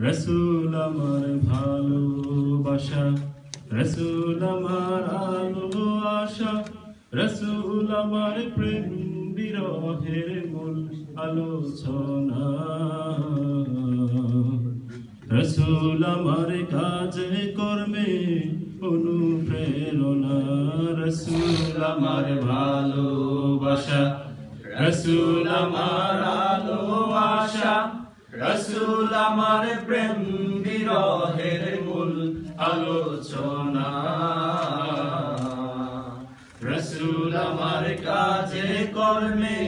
রসুল আমার ভালোবাসা, রসুল আমার আলো আশা রসুল আমার প্রেম বিরহের মূল আলোচনা। রসুল আমার কাজে, কর্মে অনুপ্রেরণা। রসুল আমার ভালোবাসা, রসুল আমার আলো আশা রসুল আমার প্রেম বিরহের মূল আলোচনা। রসুল আমার কাজে কর্মে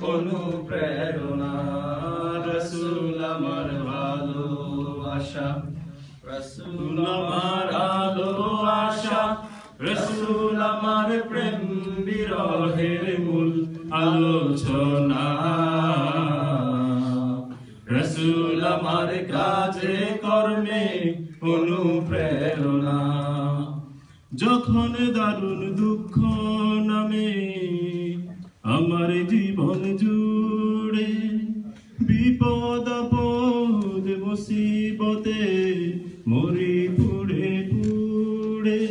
অনুপ্রেরণা। রসুল আমার ভালোবাসা। রসুল আমার আলো আশা। রসুল আমার প্রেম বিরহের মূল আলোচনা। যখন দারুণ দুঃখ নামে আমার জীবন জুড়ে, বিপদ মুসিবতে মরি পুড়ে পুড়ে।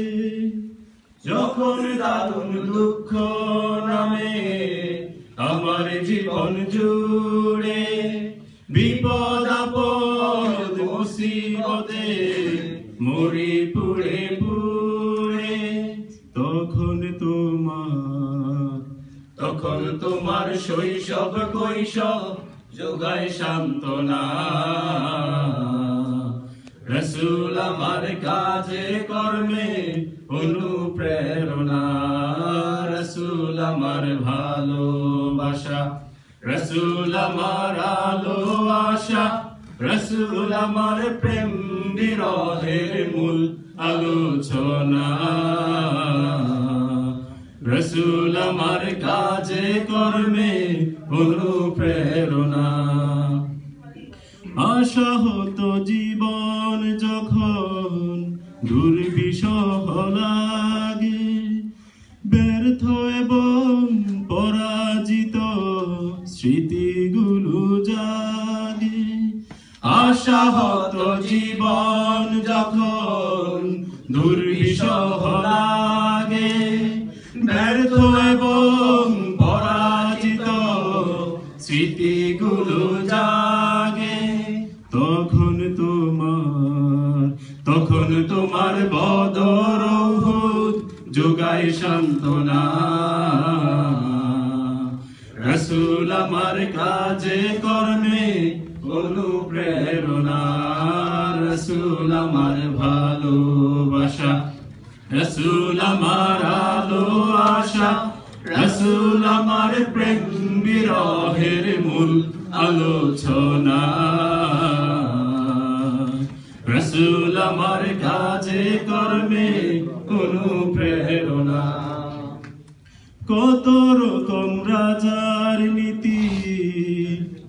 যখন দারুণ দুঃখ নামে আমার জীবন জুড়ে, বিপদ, আপদ মরি পুড়ে পুড়ে। তখন তোমার শৈশব কৈশব যোগায় সান্ত্বনা। রসুল আমার কাজে, কর্মে অনুপ্রেরণা। রসুল আমার ভালোবাসা। রসুল আমার আলো, আশা। রসুল আমার প্রেম বিরহের মূল আলোচনা। রসুল আমার কাজে কর্মে অনুপ্রেরণা আশা হতো জীবন যখন দুর্বিষহ লাগে, ব্যর্থ এবং পরাজিত স্মৃতিগুলো জাগে। আশা জীবন যখন তখন তোমার তখন তোমার বদর যোগায় সান্ত্বনা। রসুল আমার কাজে, কর্মে অনুপ্রেরণা। রসুল আমার ভালোবাসা। রসুল আমার আলো, আশা। রসুল আমার প্রেম, বিরহের মূল আলোচনা। রসুল আমার কাজে কর্মে অনুপ্রেরণা কত রকম রাজার নীতি,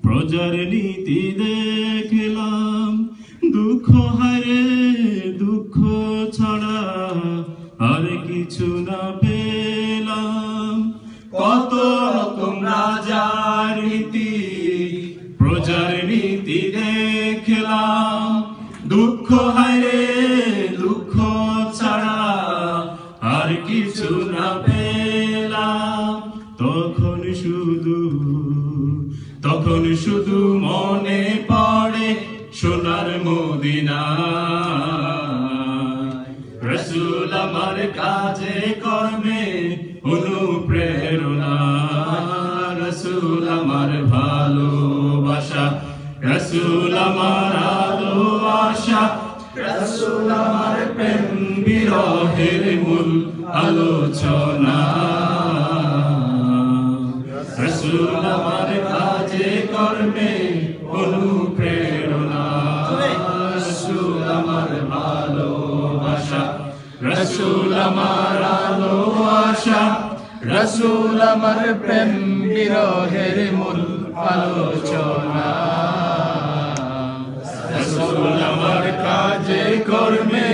প্রজার নীতি দেখলাম। দুঃখ হারে দুঃখ ছাড়া আর কিছু না পেলাম। কত রকম রাজার নীতি আর কিছু না পেলাম। তখন শুধু তখন শুধু মনে পড়ে সোনার মদিনা। রসুল আমার কাজে কর্মে অনুপ্রেরণা। রসুল আমার ভালোবাসা, রসুল আমার আলো আশা। রসুল আমার প্রেম, বিরহের মূল আলোচনা। রসুল আমার কাজে, কর্মে অনুপ্রেরণা। রসুল আমার ভালোবাসা। রসুল আমার আলো আশা। রসুল আমার প্রেম, বিরহের মূল আলোচনা। রসুল আমার কাজে কর্মে অনুপ্রেরণা